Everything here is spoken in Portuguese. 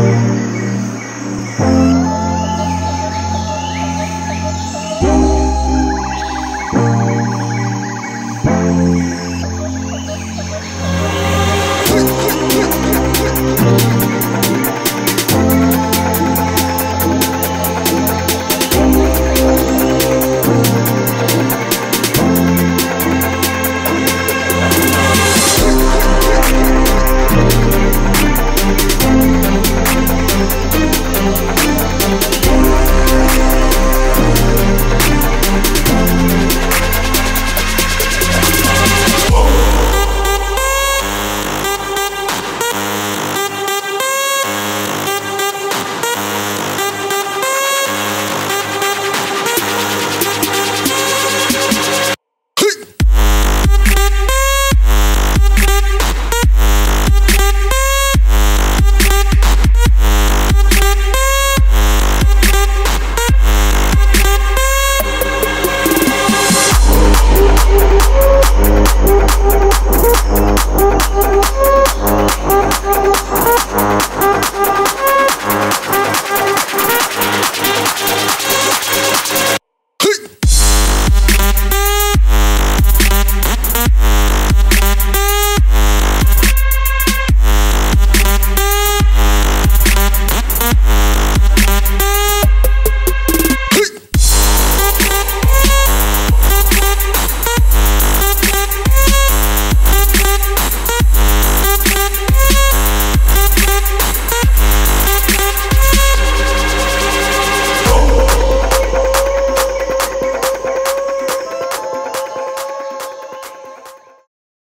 Música